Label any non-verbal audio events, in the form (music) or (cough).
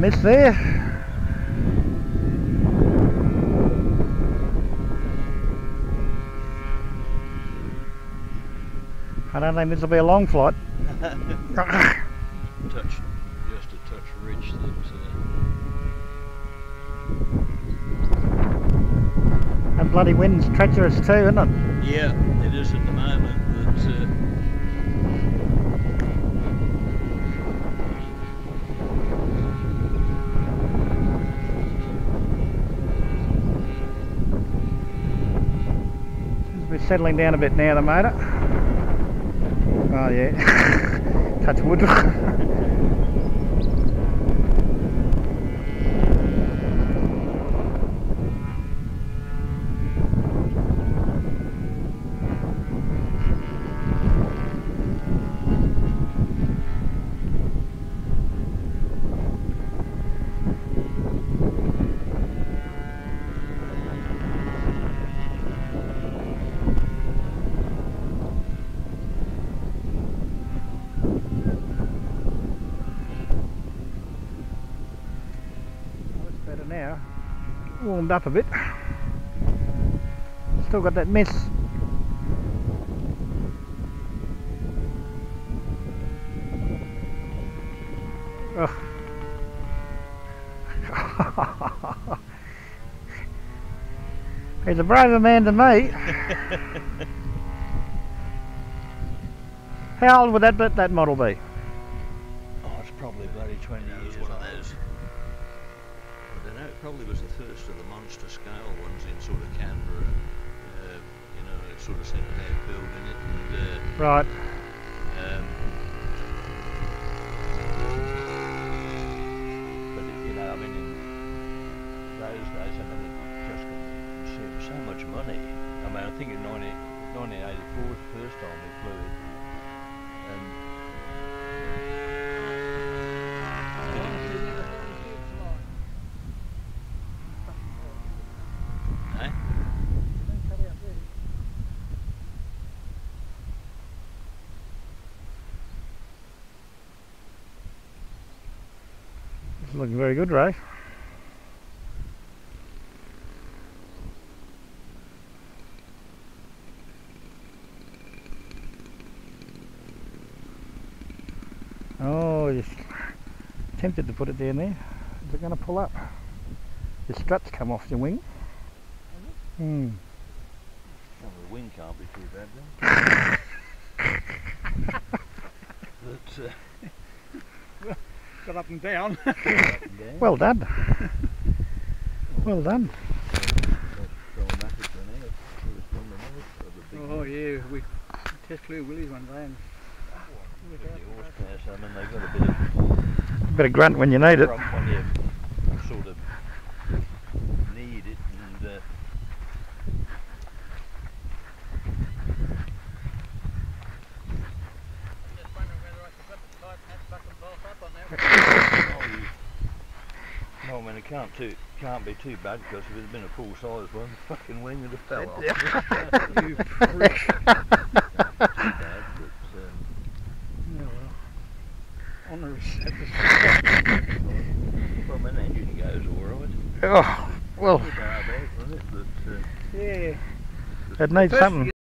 miss there. I don't think this will be a long flight. (laughs) touch, just a touch ridge that. Uh, that bloody wind's treacherous too, isn't it? yeah, it is at the moment. But, uh, We're settling down a bit now, the motor. Oh yeah, (laughs) touch wood. (laughs) That's better now. Warmed up a bit. Still got that mess. Ugh. (laughs) He's a braver man than me. (laughs) How old would that that model be? oh, it's probably bloody 20 Yeah, it was years one of old. those. I don't know, it probably was the first of the monster scale ones in sort of Canberra. Uh, you know, it sort of that they're building it and Right. uh, um, but it, you know, I mean, in those days, I mean, it just consumed so much money. I mean, I think in 19, 1984 was the first time we flew it. And eh? It's looking very good, Ray. Oh, just tempted to put it down there. Is it going to pull up? The struts come off your wing. Hmm. Well, the wing can't be too bad then. (laughs) but, uh, (laughs) Got up and down. up and down. Well done. Well done. traumatic than it. It was one of those of the big oh yeah, we test flew Willie's one day and 50 horsepower, so I mean they've got a bit of Bit of grunt when you need it. rump when you sort of need it and uh, oh, you, no, I mean it can't too can't be too bad because if it had been a full size one, the (laughs) fucking wing would have fell off. (laughs) (laughs) you prick. Too bad, but, um, Yeah, well, on the receptor. well, my engine goes alright. Oh, well, It's hard it? But, uh, Yeah. it needs something.